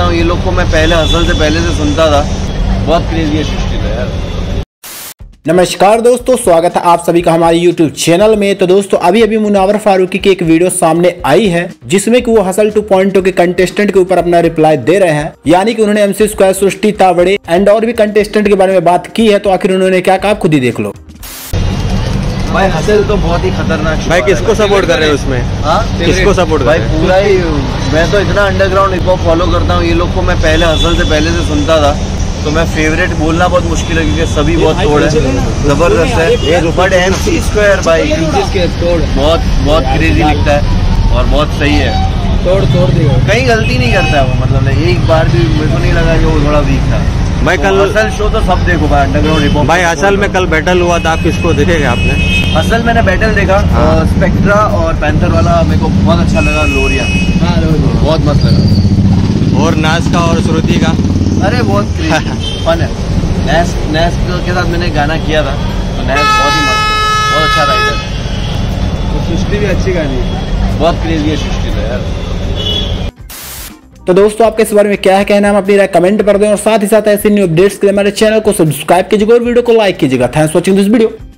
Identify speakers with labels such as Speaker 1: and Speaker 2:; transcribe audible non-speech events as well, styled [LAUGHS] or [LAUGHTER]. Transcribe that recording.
Speaker 1: करता हूँ, ये लोग को मैं पहले हसल से पहले से सुनता था। बहुत क्रेजी है सृष्टि तो यार।
Speaker 2: नमस्कार दोस्तों, स्वागत है आप सभी का हमारे YouTube चैनल में। तो दोस्तों अभी अभी मुनावर फारूकी की एक वीडियो सामने आई है, जिसमें कि वो हसल टू पॉइंट के कंटेस्टेंट के ऊपर अपना रिप्लाई दे रहे हैं। यानी कि उन्होंने MC square Srishti, Tawde and और भी कंटेस्टेंट के बारे में बात की है तो आखिर उन्होंने क्या कहा? खुद ही देख लो।
Speaker 1: भाई हसल तो बहुत ही खतरनाक
Speaker 3: भाई किसको सपोर्ट कर रहे हैं उसमें?
Speaker 1: हाँ?
Speaker 3: किसको कर
Speaker 1: भाई पूरा ही मैं तो इतना अंडरग्राउंड हिप हॉप फॉलो करता हूँ ये लोग को मैं पहले हसल से पहले से सुनता था तो मैं फेवरेट बोलना बहुत मुश्किल है क्योंकि सभी बहुत तोड़ है। ज़बरदस्त है। बट एम सी स्क्वायर भाई बहुत बहुत क्रेजी लिखता है और बहुत सही है।
Speaker 4: तोड़ तोड़ देगा
Speaker 1: कहीं गलती नहीं करता है वो मतलब एक बार भी मेरे को नहीं लगा कि वो थोड़ा वीक था।
Speaker 3: भाई कल
Speaker 1: असल शो तो सब देखो भाई अंडरग्राउंड हिप
Speaker 3: भाई असल में कल बैटल हुआ था आप किसको देखेंगे आपने?
Speaker 1: असल मैंने बैटल देखा
Speaker 3: हाँ।
Speaker 1: स्पेक्ट्रा और पैंथर वाला मेरे को बहुत अच्छा लगा लोरिया
Speaker 4: हाँ
Speaker 1: बहुत मस्त लगा।
Speaker 3: और नाज का और श्रुति का?
Speaker 1: अरे बहुत [LAUGHS] फन है। नैस नैस के साथ मैंने गाना किया था तो नैस बहुत ही मस्त बहुत अच्छा राइटर
Speaker 4: तो सृष्टि भी अच्छी गानी है।
Speaker 1: बहुत क्रेजी है सृष्टि तो यार।
Speaker 2: तो दोस्तों, आपके इस बारे में क्या है कहना हम अपनी राय कमेंट कर दें और साथ ही साथ ऐसे न्यू अपडेट्स के लिए हमारे चैनल को सब्सक्राइब कीजिएगा और वीडियो को लाइक कीजिएगा। Thanks watching this video